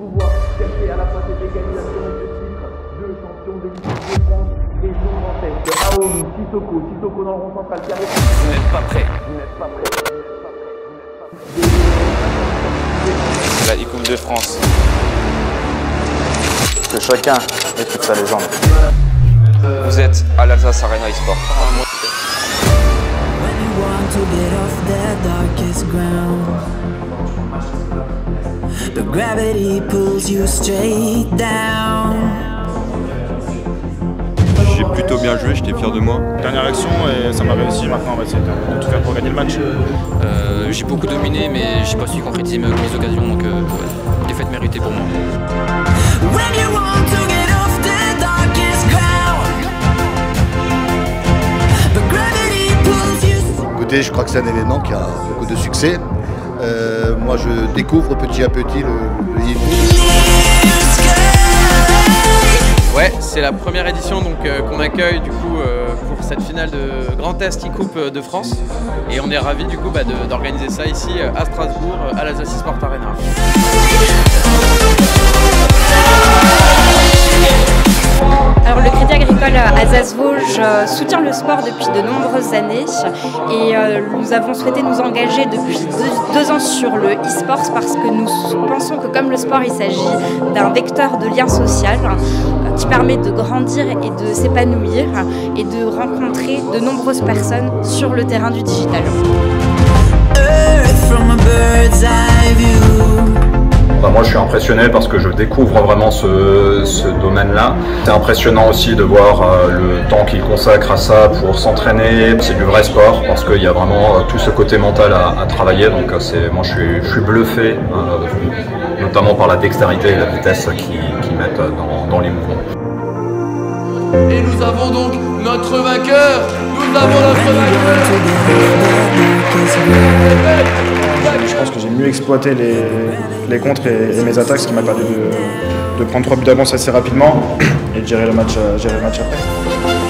pouvoir chercher à la fois cette égalisation de titre de champion de l'équipe de France et son grand test. Aomi, Sissoko, Sissoko dans le rond central, arrive. Vous n'êtes pas prêts. Vous n'êtes pas prêt. Vous n'êtes pas prêt. Vous n'êtes pas prêt. La Coupe de France. Que chacun écoute sa légende. Vous êtes à l'Alsace Arena eSport. When the gravity pulls you straight down. J'ai plutôt bien joué, j'étais fier de moi. Dernière action et ça m'a réussi. Maintenant, on va essayer de, de tout faire pour gagner le match. Euh, j'ai beaucoup dominé, mais j'ai pas su concrétiser mes, occasions, donc euh, ouais, défaite méritée pour moi. When you want to get off that darkest ground, the gravity pulls you. Écoutez, je crois que c'est un événement qui a beaucoup de succès. Euh, moi, je découvre petit à petit le, le. Ouais, c'est la première édition donc euh, qu'on accueille du coup euh, pour cette finale de Grand Est e-Coupe euh, de France et on est ravis du coup bah, d'organiser ça ici à Strasbourg à l'Alsace Sport Arena. Le Crédit Agricole Alsace-Vosges euh, soutient le sport depuis de nombreuses années et euh, nous avons souhaité nous engager depuis deux, deux ans sur le e-sport parce que nous pensons que comme le sport il s'agit d'un vecteur de lien social euh, qui permet de grandir et de s'épanouir et de rencontrer de nombreuses personnes sur le terrain du digital. Earth from a bird's eye view. Moi, je suis impressionné parce que je découvre vraiment ce, domaine-là. C'est impressionnant aussi de voir euh, le temps qu'il consacre à ça pour s'entraîner. C'est du vrai sport parce qu'il y a vraiment euh, tout ce côté mental à, travailler. Donc, euh, c'est, moi, je suis, bluffé, notamment par la dextérité et la vitesse qu'ils qu'ils mettent dans, dans les mouvements. Et nous avons donc notre vainqueur. Nous avons notre vainqueur. Exploité les, les contres et, et mes attaques, ce qui m'a permis de, de prendre trois buts d'avance assez rapidement et de gérer le match, euh, gérer le match après.